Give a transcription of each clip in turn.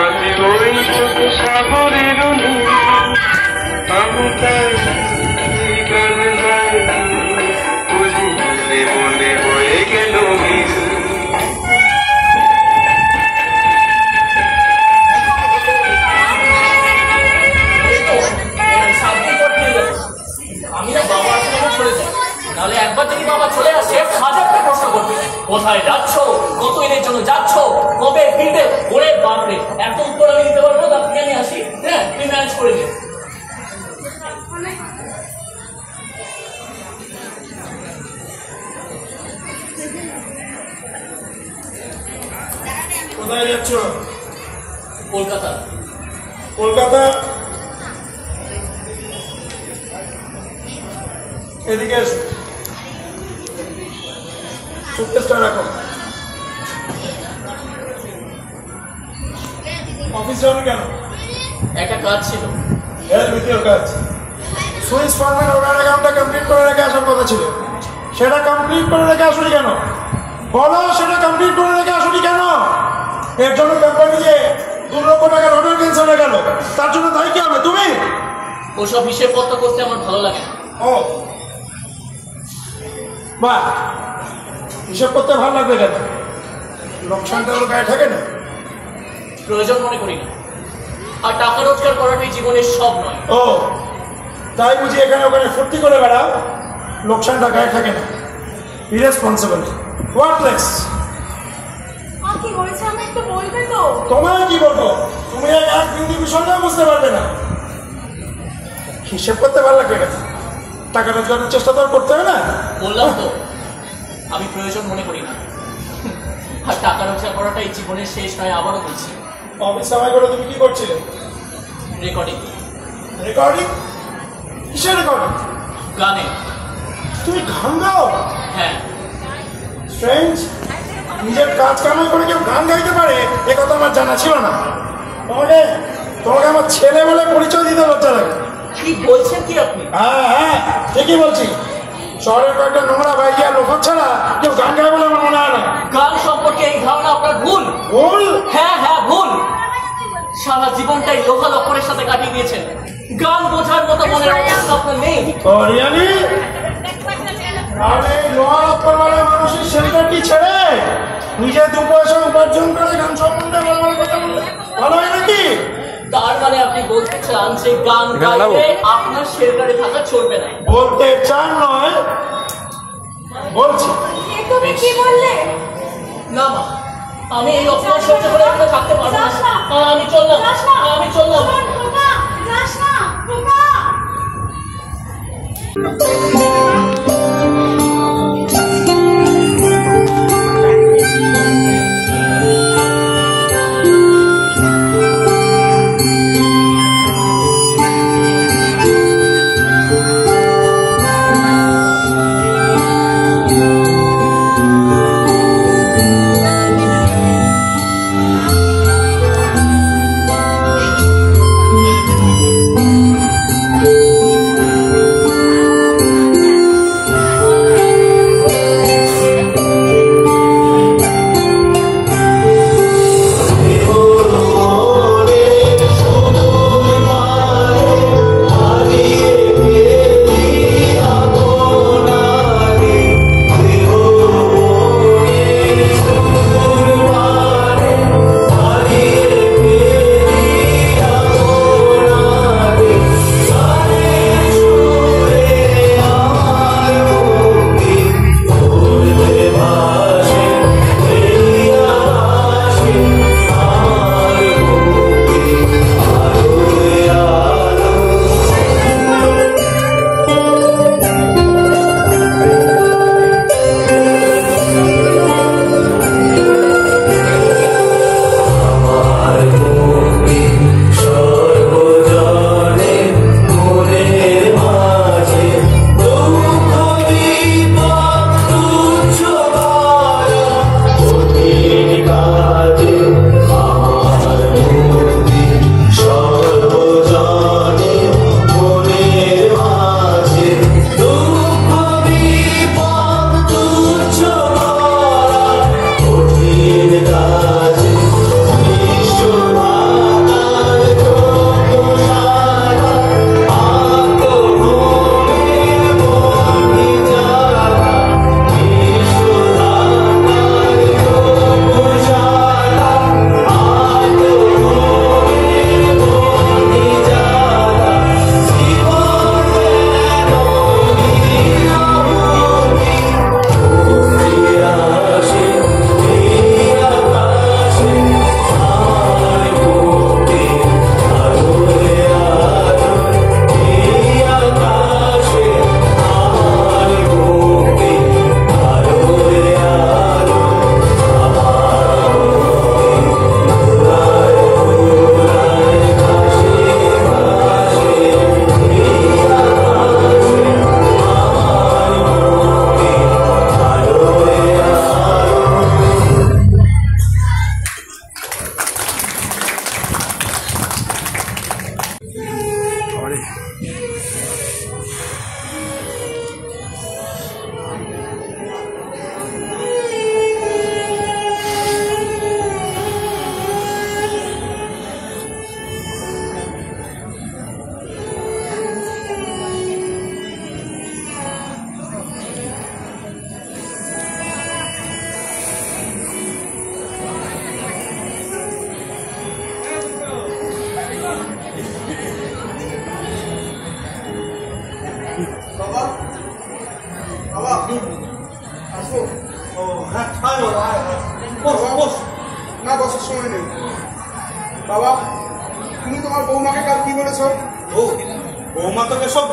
আমি ওই চোখ সাগরের আমি তাই নাহলে একবার যদি বাবা চলে আসে হাজারটা প্রশ্ন করবে। কোথায় যাচ্ছ? কত দিনের জন্য যাচ্ছ? কবে ফিরবে? ওরে বাপরে এত উত্তর আমি দিতে পারব না আপনি আমি আসি। হ্যাঁ তুই ম্যানেজ করে দিন কোথায় যাচ্ছ? কলকাতা। কলকাতা? এদিকে সুটকেসটা রাখো। অফিস যাবে কেন? একটা কাজ ছিল। এর দ্বিতীয় কাজ। সুইস ফার্মের ওনার অ্যাকাউন্টটা কমপ্লিট করে রেখে আসার কথা ছিল। সেটা কমপ্লিট করে রেখে আসুনি কেন? বলো সেটা কমপ্লিট করে রেখে আসুনি কেন? এর জন্য কোম্পানি যে দু লক্ষ টাকার অর্ডার ক্যান্সেল হয়ে গেল। তার জন্য দায়ী কি হবে? তুমি? ওসব হিসেব পত্র করতে আমার ভালো লাগে ও। বাহ। হিসাব করতে ভালো লাগবে কেন? লোকসানটা ওর গায়ে থাকে না। প্রয়োজন মনে করি না। আর টাকা রোজগার করাটাই জীবনের সব নয়। ও তাই বুঝি এখানে ওখানে ফুর্তি করে বেড়াও। লোকসানটা গায়ে থাকে না। ইরেসপন্সিবল ওয়ার্কলেস মা কি হয়েছে আমি তো? তোমায় কি বলব? তুমি এক এক বিন্দু বিষয়টাও বুঝতে পারবে না। হিসেব করতে ভালো লাগবে টাকা রোজগারের চেষ্টা তো আর করতে হবে না। বললাম তো আমি প্রয়োজন মনে করি না। আর টাকা রোজগার করাটাই জীবনের শেষ নয় আবারও বলছি। অফিস সময় করে তুমি কি করছিলে? রেকর্ডিং রেকর্ডিং কিসের রেকর্ডিং গানে। তুমি গান গাও? হ্যাঁ। স্ট্রেঞ্জ নিজের কাজ কামাই করে কেউ গান গাইতে পারে এ কথা আমার জানা ছিল না। তোমাকে তোমাকে আমার ছেলে বলে পরিচয় দিতে লজ্জা লাগে। কি বলছেন কি আপনি? হ্যাঁ হ্যাঁ ঠিকই বলছি। শহরের কয়েকটা নোংরা বাইকিয়া লোক ছাড়া কেউ গান গায় বলে আমার মনে হয় না। গান সম্পর্কে এই ধারণা আপনার ভুল। ভুল? হ্যাঁ হ্যাঁ ভুল। সারা জীবনটাই লোহা লক্করের সাথে কাটিয়ে দিয়েছেন। গান বোঝার মতো মনের অবস্থা আপনার নেই। মানুষের ছেড়ে নিজে দু পয়সা উপার্জন করে গান সম্বন্ধে কথা ভালো তার মানে আপনি বলতে চান যে গান গাইলে আপনার শেরগাড়ে থাকা চলবে না। বলতে চান নয় বলছি। তুমি কি বললে? না মা আমি এই অপমান সহ্য করে এখানে থাকতে পারব না। আমি চললাম। আমি চললাম। না,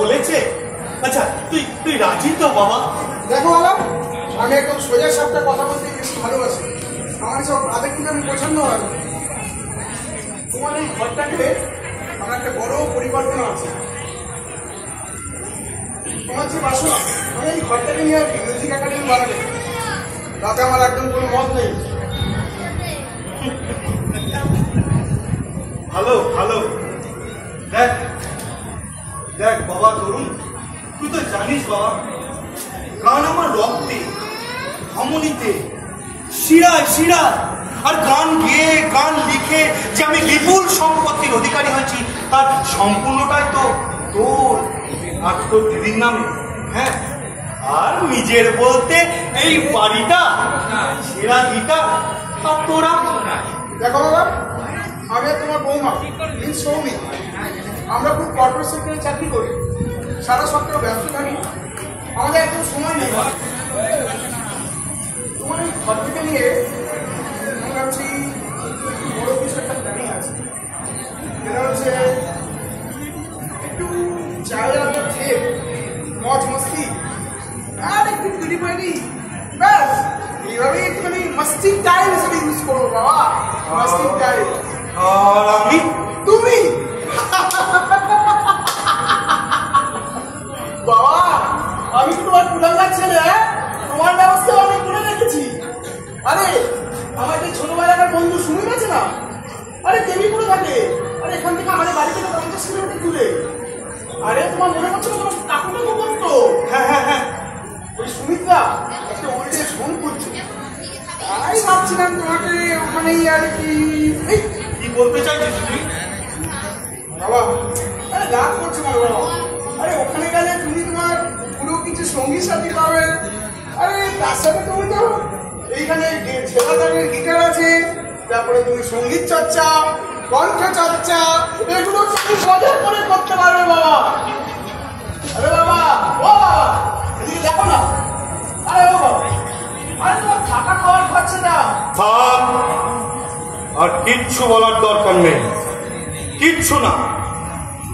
বলেছে? আচ্ছা তুই তুই রাজি তো বাবা? দেখো বাবা আমি একদম সোজা সাপটা কথা বলতে বেশি ভালোবাসি। আমার সব আবেগ কিন্তু আমি পছন্দ হয় তোমার এই ঘরটাকে আমার একটা বড় পরিকল্পনা আছে। তোমার যে বাসনা আমি এই ঘরটাকে নিয়ে আর মিউজিক একাডেমি বানাবে। তাতে আমার একদম কোনো মত নেই। ভালো। গান আমার রক্তে ধমনীতে শিরায় শিরায়। আর গান গেয়ে, গান লিখে যে আমি বিপুল সম্পত্তির অধিকারী হয়েছি, তার সম্পূর্ণটাই তো তোর আর তোর দিদির নামে। হ্যাঁ? আর নিজের বলতে এই বাড়িটা, সেরা দিটা আর তোরা দেখো বাবা আমি তোমার বৌমা মিস সৌমি, আমরা খুব কর্পোরেট সেক্টরে চাকরি করি। সারা সপ্তাহ ব্যস্ত থাকি। আমাদের একটু সময় নেই। তোমার এই নিয়ে আমি তোমার মনে হচ্ছে না তোমার কাকুটা তো করতো হ্যাঁ হ্যাঁ হ্যাঁ। ওই সুমিত্রা একটা ওল্ড এজ হোম করছে। তাই ভাবছিলাম তোমাকে ওখানেই আর কি কি বলতে চাইছিস তুই বাবা আরে রাগ করছ না বাবা আরে ওখানে গেলে তুমি তোমার পুরো কিছু সঙ্গী সাথী পাবে। আরে তার সাথে তুমি তো এইখানে গে- গিটার আছে তারপরে তুমি সংগীত চর্চা কণ্ঠ চর্চা এগুলো তুমি মজা করে করতে পারবে বাবা। আরে কিচ্ছু বলার দরকার নেই। কিচ্ছু না।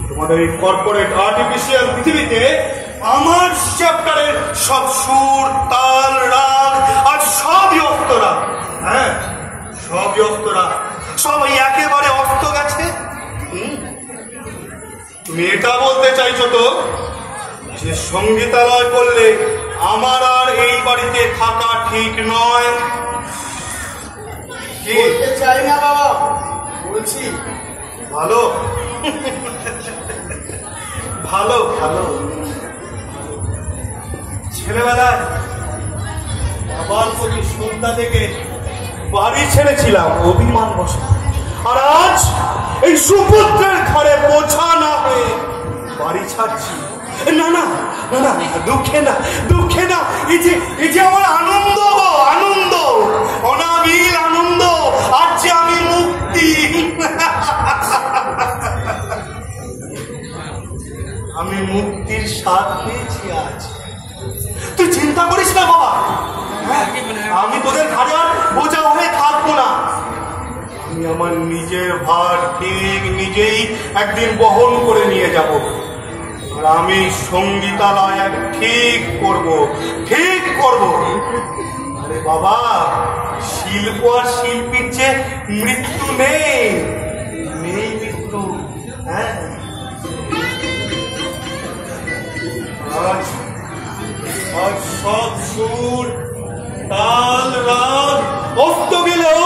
তোমাদের এই কর্পোরেট আর্টিফিশিয়াল পৃথিবীতে আমার চ্যাপ্টারের সব সুর, তাল, রাগ আর সবই অস্তরা হ্যাঁ সবই অস্তরা সবই একেবারে অস্ত গেছে? তুমি এটা বলতে চাইছো তো? যে সঙ্গীতালয় করলে আমার আর এই বাড়িতে থাকা ঠিক নয়। কি? বলতে চাই না বাবা বলছি। ভালো? ভালো ভালো। ছেলেবেলায় বাবার প্রতি শ্রদ্ধা থেকে বাড়ি ছেড়েছিলাম অভিমান বসে। আর আজ এই সুপুত্রের ঘরে বোঝা না হয়ে বাড়ি ছাড়ছি। না না না না দুঃখে না দুঃখে না। এই যে এই যে আমার আনন্দ আনন্দ অনাবিল আনন্দ আজ যে আমি মুক্তি। আমি মুক্তির স্বাদ পেয়েছি আজ। তুই চিন্তা করিস না বাবা। হ্যাঁ, আমি তোদের ঘাড়ে বোঝা হয়ে থাকব না। আমি আমার নিজের ভার ঠিক নিজেই একদিন বহন করে নিয়ে যাব। আমি সঙ্গীতালয় ঠিক করব ঠিক করব। আরে বাবা, শিল্প আর শিল্পীর যে মৃত্যু নেই মৃত্যু হ্যাঁ? সব সুর, তাল, রাগ অস্ত গেলেও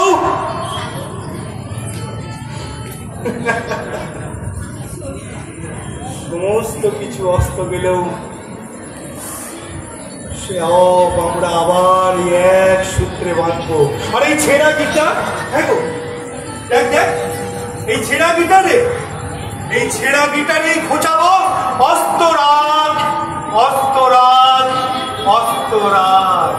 সমস্ত কিছু অস্ত গেলেও সে অপ আমরা আবার এক সূত্রে বাঁধবো। আর এই ছেঁড়া গীতা? হ্যাঁ দেখো দেখ দেখ। এই ছেঁড়া গীতা রে। এই ছেঁড়া গীতা নিয়ে খোঁচাবো অস্তরাগ রাগ অস্তরাগ